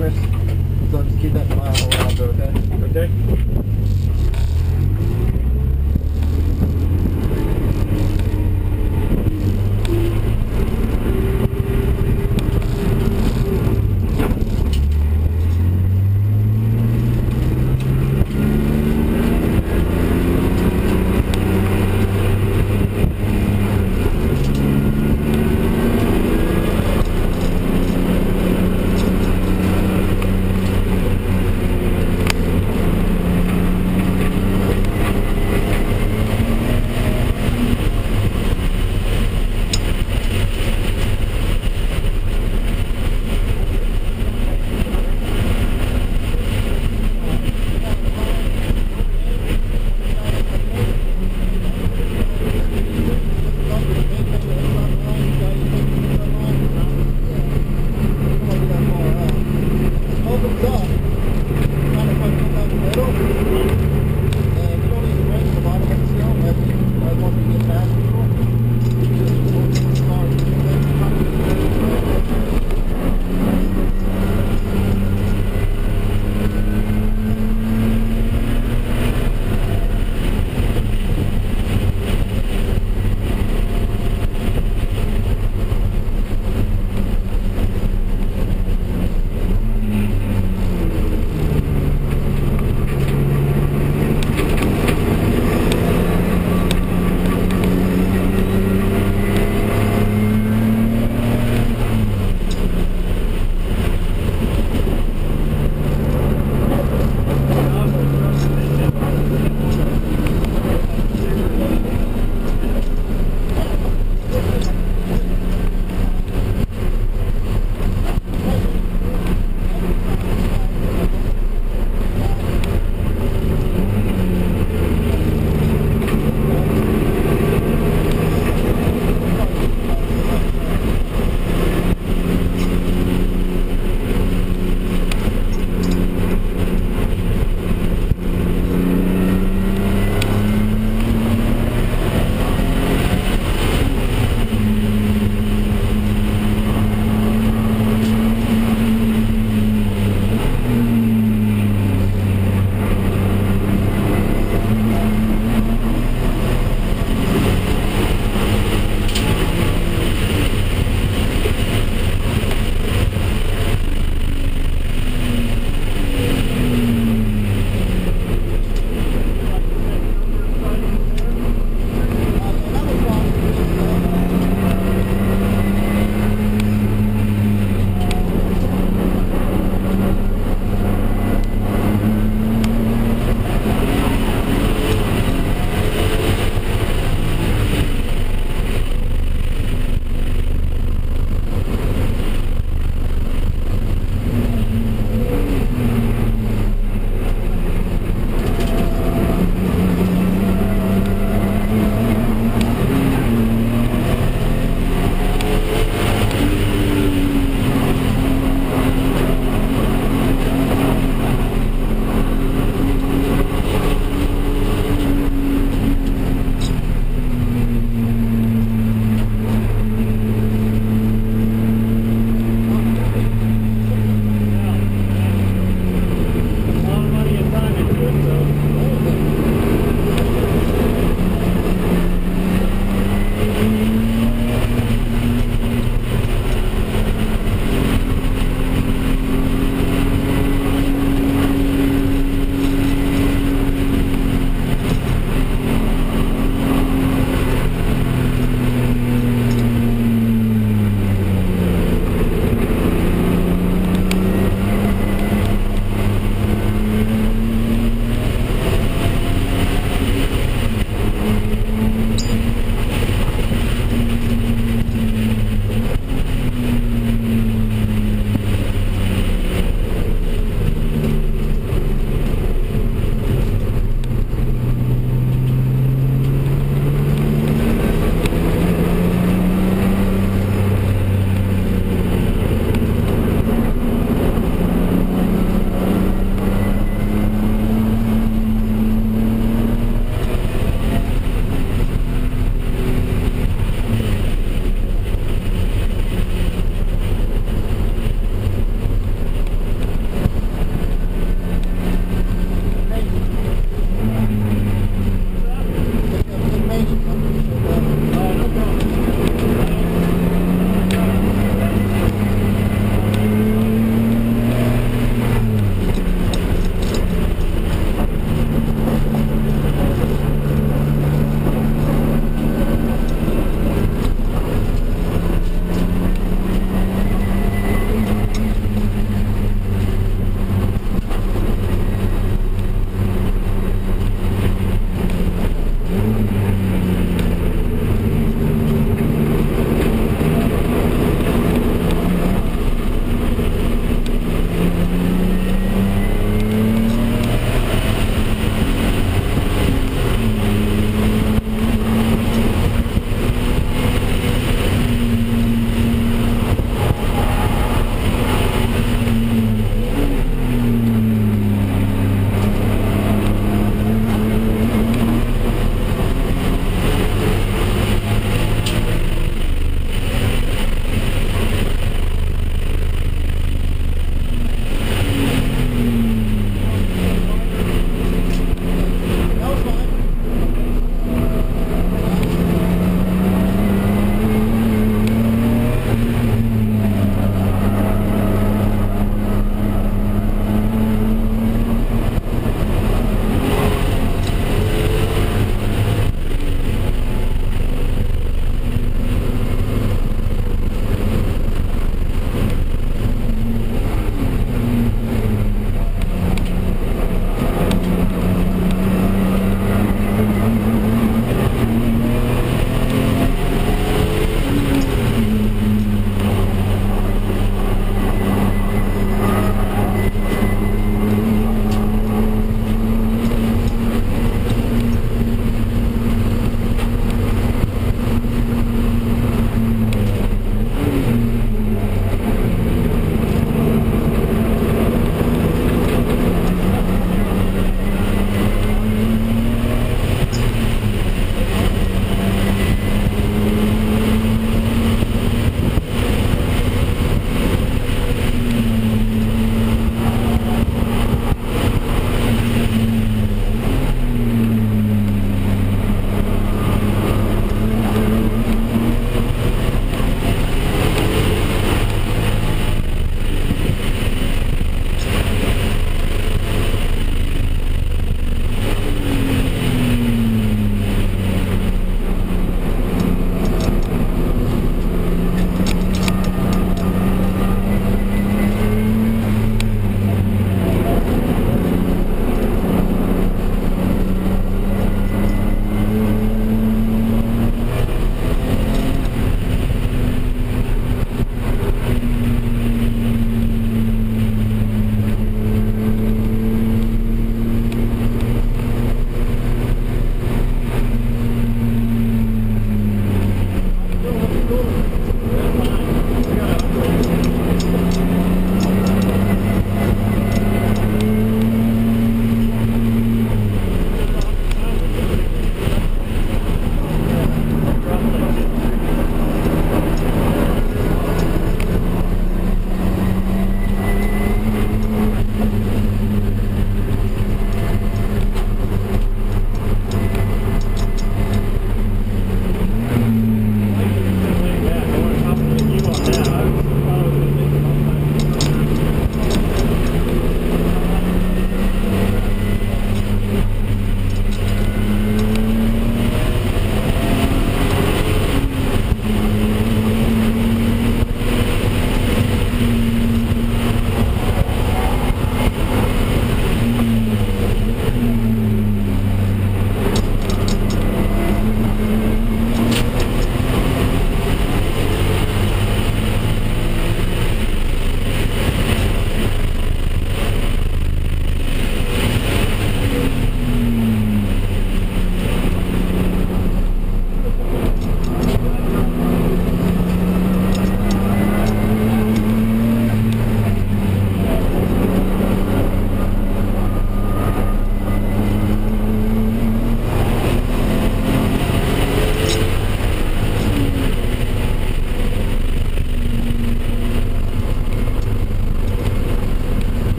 always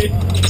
sorry,